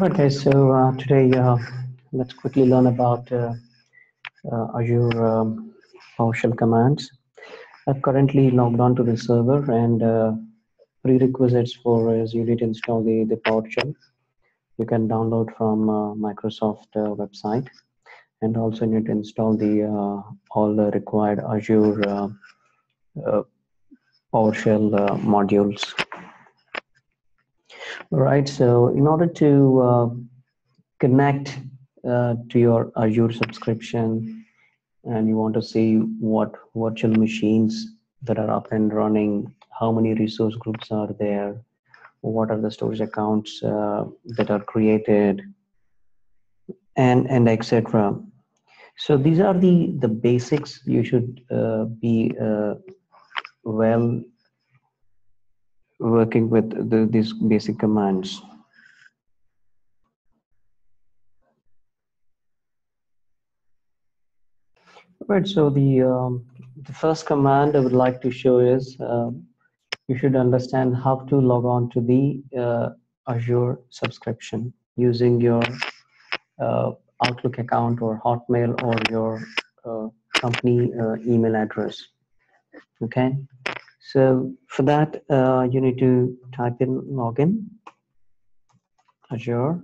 Okay, so uh, today uh, let's quickly learn about uh, uh, Azure um, PowerShell commands. I've currently logged on to the server and uh, prerequisites for is you need to install the, the PowerShell. You can download from uh, Microsoft website and also you need to install the all the required Azure PowerShell modules. All right, so in order to uh, connect uh, to your Azure subscription and you want to see what virtual machines that are up and running, how many resource groups are there, what are the storage accounts uh, that are created, and, and etc. So these are the, the basics you should uh, be uh, well working with the, these basic commands. Right, so the, um, the first command I would like to show is uh, you should understand how to log on to the uh, Azure subscription using your uh, Outlook account or Hotmail or your uh, company uh, email address. Okay, so for that, uh, you need to type in login, Azure.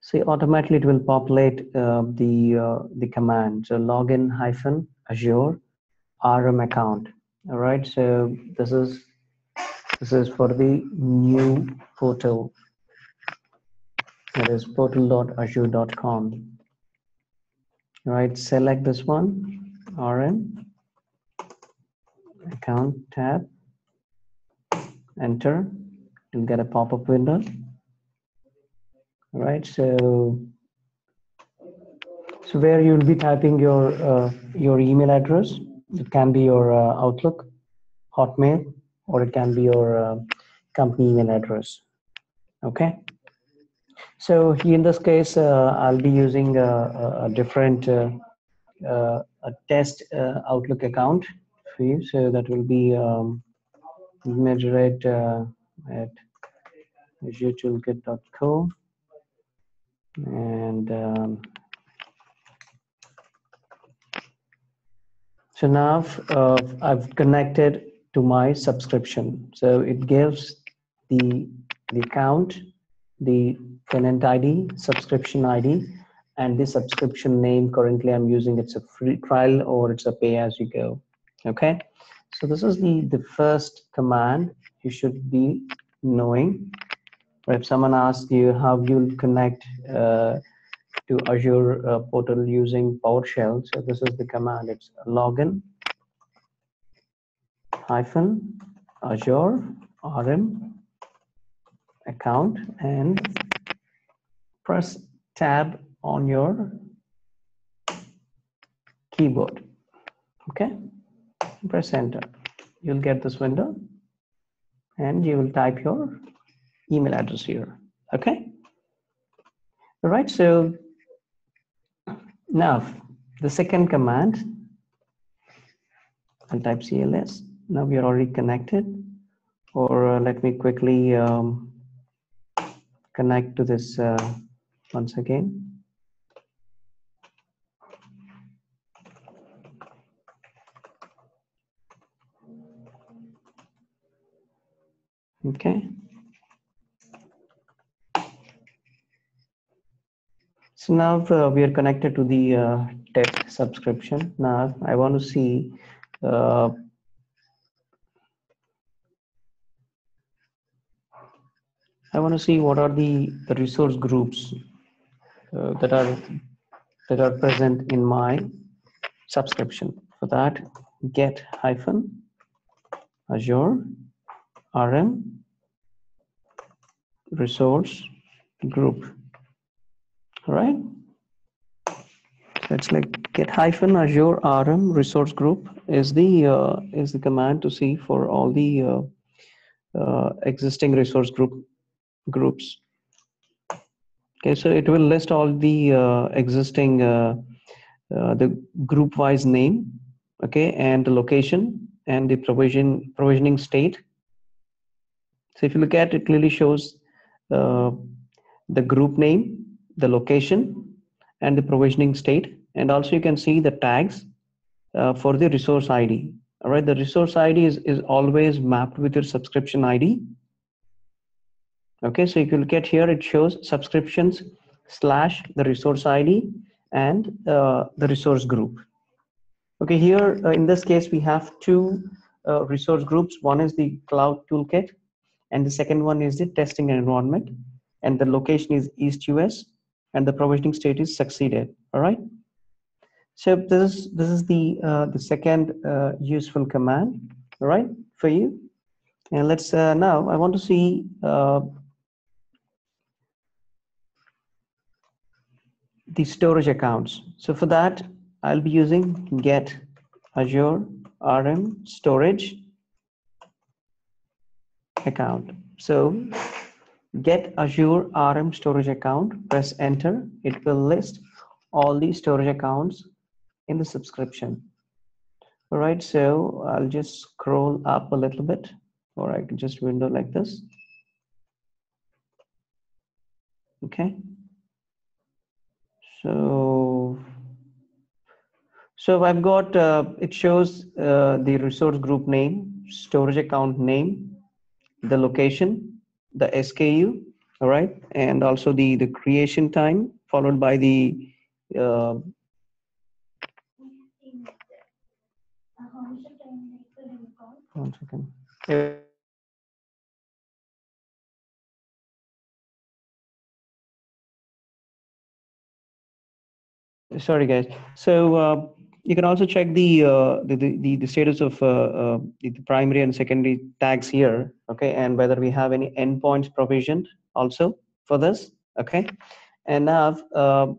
See, automatically it will populate uh, the uh, the command. So login hyphen Azure RM account. All right. So this is this is for the new portal. That is portal.azure.com. All right. Select this one, RM account tab. Enter. You'll get a pop-up window. All right so so where you'll be typing your uh, your email address it can be your uh, outlook hotmail or it can be your uh, company email address. Okay? So in this case uh, i'll be using a, a different uh, uh, a test outlook account So that will be um, measure it uh, at azureToolkit.co and um, so now uh, I've connected to my subscription. So it gives the the account, the tenant ID, subscription ID, and the subscription name. Currently, I'm using it's a free trial or it's a pay as you go okay? So this is the the first command you should be knowing. Or if someone asks you how you'll connect uh, to azure uh, portal using powershell so this is the command. It's login hyphen azure rm account and press tab on your keyboard. Okay press enter. You'll get this window and you will type your email address here okay? All right so now the second command i'll type cls now we are already connected or uh, let me quickly um, connect to this uh, once again Okay. So now uh, we are connected to the uh, TED subscription. Now I want to see uh, I want to see what are the, the resource groups uh, that are that are present in my subscription. For that, get hyphen Azure RM resource group. All right. It's like get hyphen Azure RM resource group is the uh, is the command to see for all the uh, uh, existing resource group groups. Okay, so it will list all the uh, existing uh, uh, the group wise name, okay, and the location and the provision provisioning state. So if you look at it, clearly shows uh, the group name, the location, and the provisioning state. And also you can see the tags uh, for the resource ID. All right, the resource ID is, is always mapped with your subscription ID. Okay, so you can look at here, it shows subscriptions slash the resource ID and uh, the resource group. Okay, here uh, in this case, we have two uh, resource groups. One is the cloud toolkit and the second one is the testing environment and the location is East US and the provisioning state is succeeded. All right. So this is this is the uh, the second uh, useful command, all right, for you. And let's uh, now I want to see uh, the storage accounts. So for that, I'll be using get Azure RM storage account. So get Azure RM storage account, press enter. It will list all the storage accounts in the subscription. All right, so I'll just scroll up a little bit, or I can just window like this. Okay. So, so I've got, uh, it shows uh, the resource group name, storage account name, the location, the SKU, all right, and also the, the creation time followed by the uh, One second. Sorry, guys. So uh, you can also check the, uh, the, the, the status of uh, uh, the, primary and secondary tags here, okay, and whether we have any endpoints provisioned also for this, okay. And now, uh,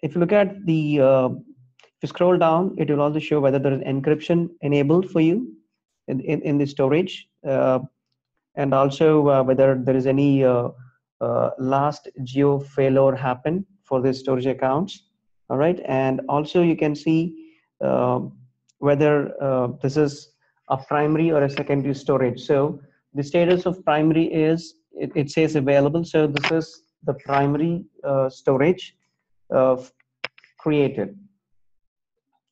if you look at the, uh, if you scroll down, it will also show whether there is encryption enabled for you in, in, in the storage uh, and also whether there is any last geo failure happen for the storage accounts all right and also you can see whether this is a primary or a secondary storage so the status of primary is it, it says available so this is the primary uh, storage uh, created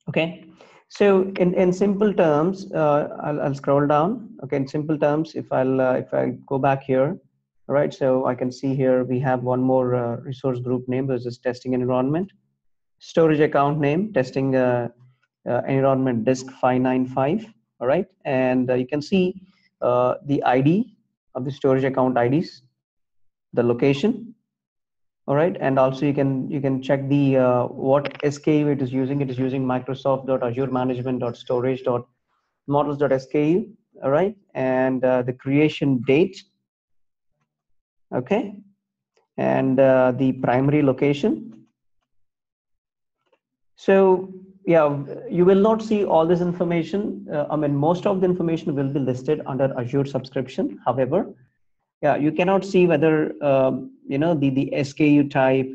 okay so in, in simple terms, uh, I'll, I'll scroll down. Okay, in simple terms, if I'll uh, if I go back here, right? So I can see here we have one more uh, resource group name, which is testing environment, storage account name, testing uh, uh, environment disk 595. All right, and uh, you can see the ID of the storage account IDs, the location, all right? And also you can you can check the uh, what sku it is using. It is using microsoft.azure management.storage.models.sku all right? And uh, the creation date okay? And uh, the primary location. So yeah you will not see all this information. Uh, i mean most of the information will be listed under azure subscription. However yeah you cannot see whether um, you know the the sku type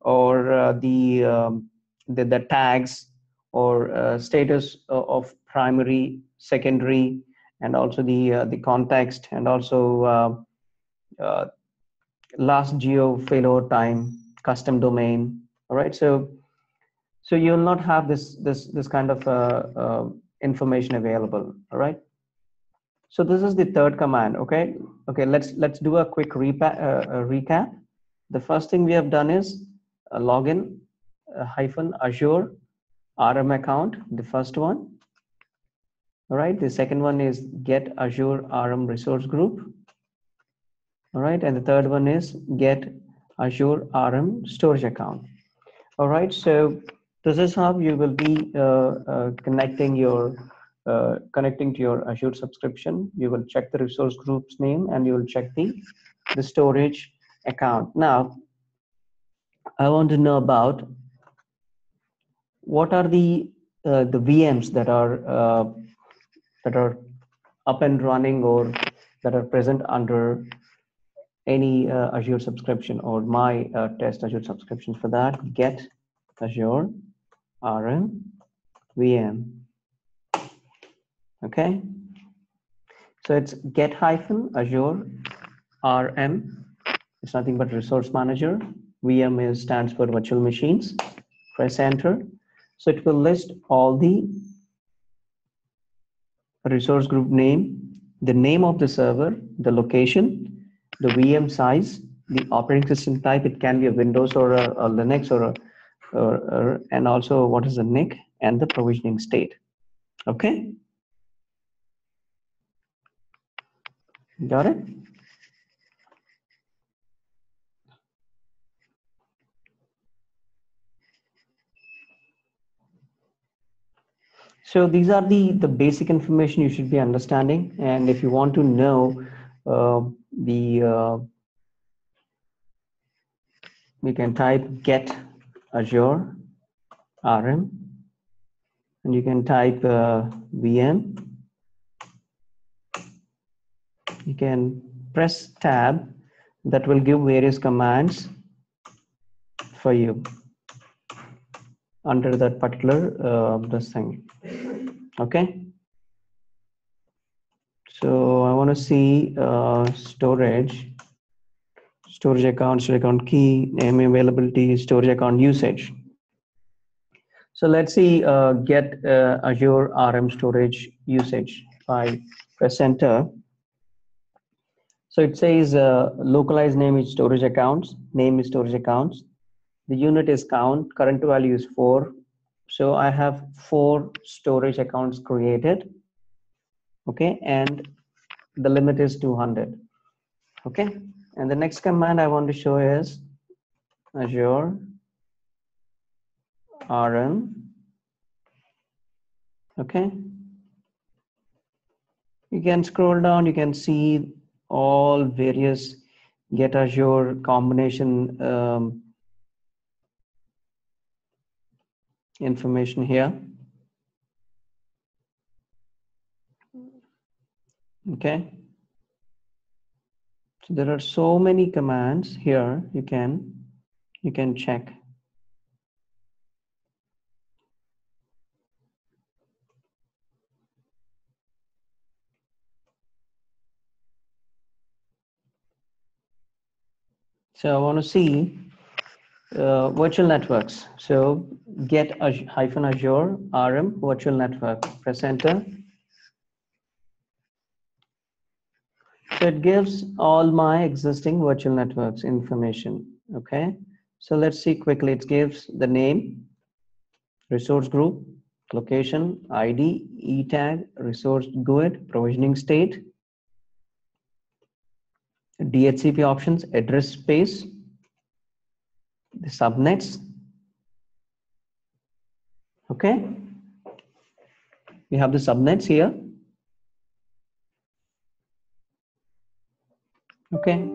or uh, the, um, the, the tags or uh, status of primary secondary and also the uh, the context and also uh, uh, last geo failure time custom domain. All right so so you'll not have this this this kind of uh, information available all right so this is the third command, okay? Okay, let's let's do a quick repa uh, recap. The first thing we have done is a login uh, hyphen Azure RM account, the first one. All right, the second one is get Azure RM resource group. All right, and the third one is get Azure RM storage account. All right, so this is how you will be uh, uh connecting your uh, connecting to your Azure subscription, you will check the resource group's name and you will check the, the storage account. Now, I want to know about what are the uh, the VMs that are uh, that are up and running or that are present under any uh, Azure subscription or my test Azure subscription. For that, get Azure RM VM okay so it's get hyphen azure rm It's nothing but resource manager. VM is stands for virtual machines. Press enter. So it will list all the resource group name, the name of the server, the location, the VM size, the operating system type. It can be a Windows or a, a Linux or a, or, or, and also what is the NIC and the provisioning state. Okay. Got it? So these are the, the basic information you should be understanding. And if you want to know uh, the, uh, we can type get Azure RM and you can type uh, VM. You can press tab that will give various commands for you under that particular uh, this thing. Okay? So i want to see uh, storage storage account storage account key name availability storage account usage. So let's see uh, get uh, azure rm storage usage by press enter so it says uh, localized name is storage accounts name is storage accounts. The unit is count current value is 4 so i have four storage accounts created okay and the limit is 200 okay and the next command i want to show is azure rm okay you can scroll down you can see all various get azure combination um, information here. Okay. So there are so many commands here you can you can check. So I want to see uh, virtual networks. So get a hyphen Azure RM virtual network. Press enter. So it gives all my existing virtual networks information. Okay. So let's see quickly. It gives the name, resource group, location, ID, E tag, resource GUID, provisioning state, DHCP options, address space, the subnets. Okay. We have the subnets here. Okay.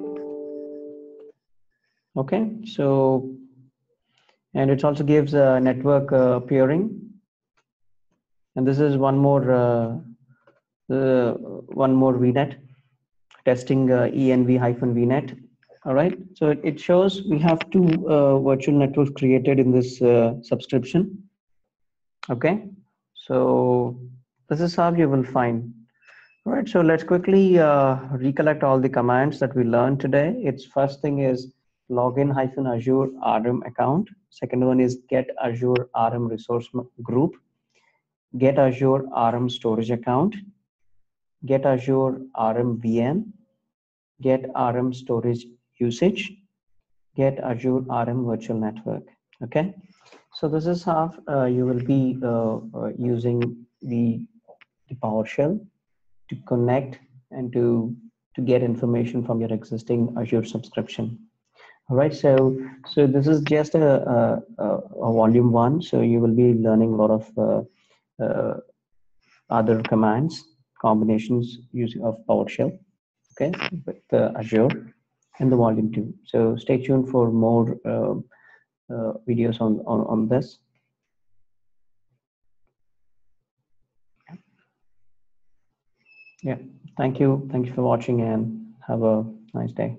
Okay. So, and it also gives a network uh, peering. And this is one more, uh, uh, one more VNet testing uh, env hyphen VNet all right so it shows we have two uh, virtual networks created in this uh, subscription okay so this is how you will find all right so let's quickly uh, recollect all the commands that we learned today. Its first thing is login hyphen azure rm account. Second one is get azure rm resource group. Get azure rm storage account. Get azure rm vm get rm storage usage, get Azure RM virtual network. Okay, so this is how uh, you will be uh, uh, using the, the PowerShell to connect and to to get information from your existing Azure subscription. All right, so so this is just a, a, a volume one. So you will be learning a lot of uh, uh, other commands combinations using of PowerShell. Okay, with uh, Azure in the volume two. So stay tuned for more uh, uh, videos on, on, on this. Yeah, thank you. Thank you for watching and have a nice day.